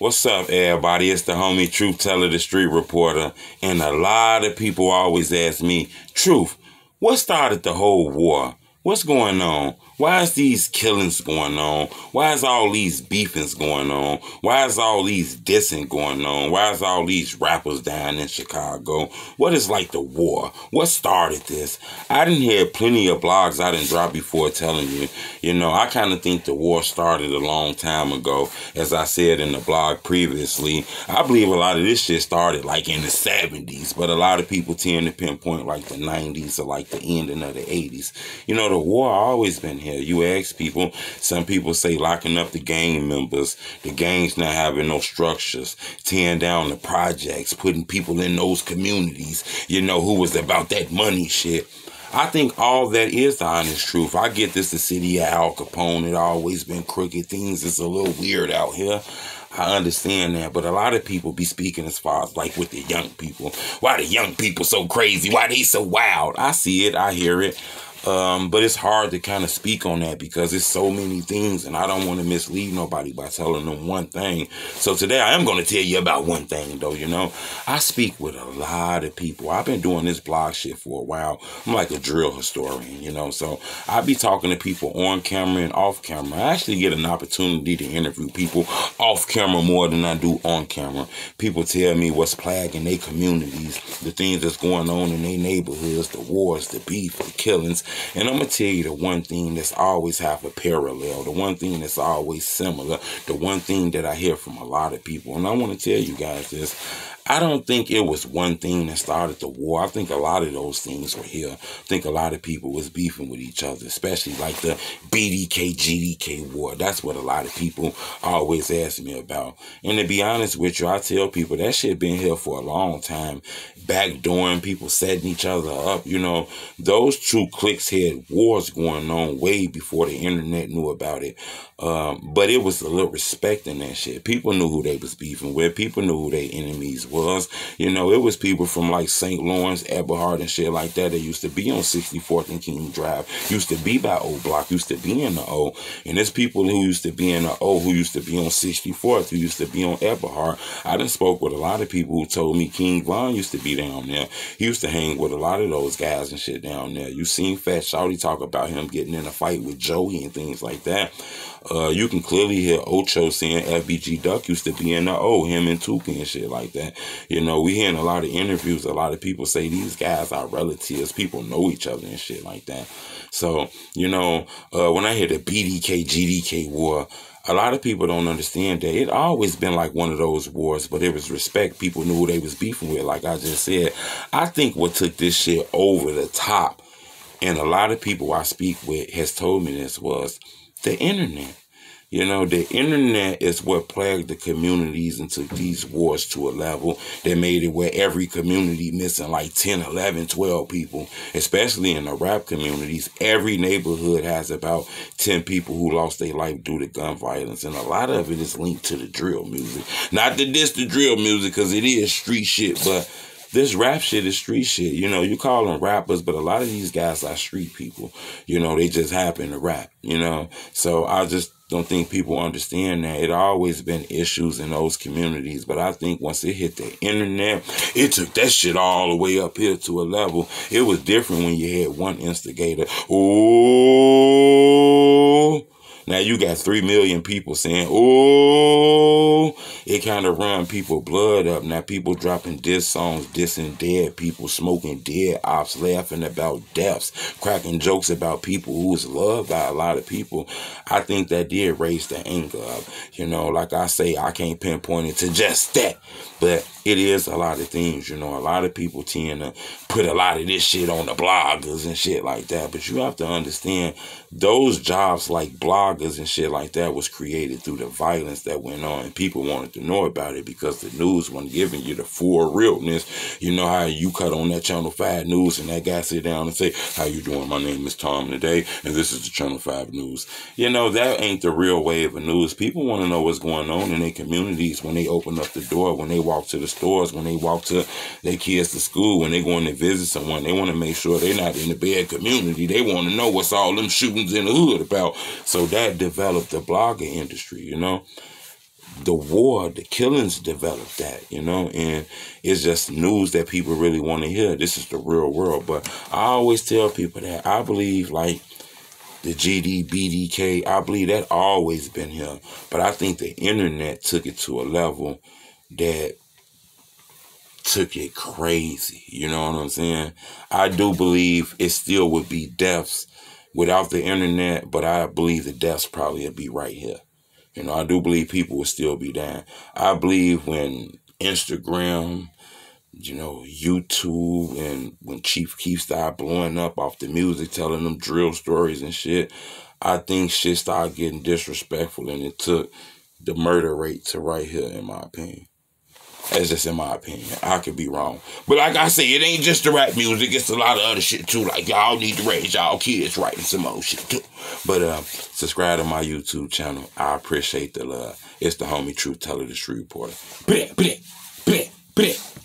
What's up, everybody? It's the homie Truth Teller, the street reporter. And a lot of people always ask me, Truth, what started the whole war? What's going on? Why is these killings going on? Why is all these beefings going on? Why is all these dissing going on? Why is all these rappers down in Chicago? What is like the war? What started this? I didn't hear plenty of blogs I didn't drop before telling you. You know, I kind of think the war started a long time ago. As I said in the blog previously, I believe a lot of this shit started like in the 70s, but a lot of people tend to pinpoint like the 90s or like the ending of the 80s. You know, the war always been here. You ask people, some people say locking up the gang members, the gangs not having no structures, tearing down the projects, putting people in those communities, you know, who was about that money shit. I think all that is the honest truth. I get this, the city of Al Capone, it always been crooked. Things is a little weird out here. I understand that, but a lot of people be speaking as far as like with the young people. Why the young people so crazy? Why they so wild? I see it, I hear it. Um, but it's hard to kind of speak on that because it's so many things, and I don't want to mislead nobody by telling them one thing. So today I am going to tell you about one thing, though. You know, I speak with a lot of people. I've been doing this blog shit for a while. I'm like a drill historian, you know. So I be talking to people on camera and off camera. I actually get an opportunity to interview people off camera more than I do on camera. People tell me what's plaguing their communities, the things that's going on in their neighborhoods, the wars, the beef, the killings. And I'm gonna tell you the one thing that's always have a parallel, the one thing that's always similar, the one thing that I hear from a lot of people. And I want to tell you guys this. I don't think it was one thing that started the war. I think a lot of those things were here. I think a lot of people was beefing with each other, especially like the BDK GDK war. That's what a lot of people always ask me about. And to be honest with you, I tell people that shit been here for a long time. Backdooring people, setting each other up. You know, those two cliques had wars going on way before the internet knew about it. Um, but it was a little respect in that shit. People knew who they was beefing with. People knew who their enemies was. You know, it was people from like St. Lawrence, Eberhart, and shit like that that used to be on 64th and King Drive. Used to be by O Block. Used to be in the O. And there's people who used to be in the O who used to be on 64th, who used to be on Eberhart. I done spoke with a lot of people who told me King Von used to be down there. He used to hang with a lot of those guys and shit down there. You seen Fat Shawty talk about him getting in a fight with Joey and things like that. Uh, you can clearly hear Ocho saying FBG Duck used to be in the O, him and Tooka and shit like that. You know, we hearing a lot of interviews, a lot of people say these guys are relatives, people know each other and shit like that. So, you know, uh, when I hear the BDK GDK war, a lot of people don't understand that it always been like one of those wars, but it was respect. People knew who they was beefing with, like I just said. I think what took this shit over the top, and a lot of people I speak with has told me this was the internet. You know, the internet is what plagued the communities and took these wars to a level that made it where every community missing like 10, 11, 12 people, especially in the rap communities. Every neighborhood has about 10 people who lost their life due to gun violence. And a lot of it is linked to the drill music. Not to diss the drill music because it is street shit, but this rap shit is street shit. You know, you call them rappers, but a lot of these guys are street people. You know, they just happen to rap, you know. So I just don't think people understand that. It always been issues in those communities, but I think once it hit the internet, it took that shit all the way up here to a level. It was different when you had one instigator. Oh, now you got three million people saying, "Oh," it kind of run people blood up. Now people dropping diss songs, dissing dead people, smoking dead ops, laughing about deaths, cracking jokes about people who is loved by a lot of people. I think that did raise the anger up. You know, like I say, I can't pinpoint it to just that, but it is a lot of things. You know, a lot of people tend to put a lot of this shit on the bloggers and shit like that. But you have to understand those jobs like bloggers and shit like that was created through the violence that went on and people wanted to know about it because the news wasn't giving you the full realness you know how you cut on that channel 5 news and that guy sit down and say how you doing my name is tom today and this is the channel 5 news you know that ain't the real way of a news people want to know what's going on in their communities when they open up the door when they walk to the stores when they walk to their kids to school when they going to visit someone they want to make sure they're not in a bad community they want to know what's all them shootings in the hood about. So that developed the blogger industry, you know. the war, the killings developed that, you know, and it's just news that people really want to hear. This is the real world. But I always tell people that I believe like the GD, BDK, I believe that always been here. But I think the internet took it to a level that took it crazy. You know what I'm saying? I do believe it still would be deaths without the internet, but I believe the deaths probably would be right here. You know, I do believe people would still be down. I believe when Instagram, you know, YouTube, and when Chief Keef started blowing up off the music, telling them drill stories and shit, I think shit started getting disrespectful, and it took the murder rate to right here, in my opinion. That's just in my opinion. I could be wrong. But like I say, it ain't just the rap music. It's a lot of other shit too. Like y'all need to raise y'all kids writing some more shit too. But uh, subscribe to my YouTube channel. I appreciate the love. It's the homie Truth Teller, the Street Reporter. Bleh, bleh, bleh, bleh.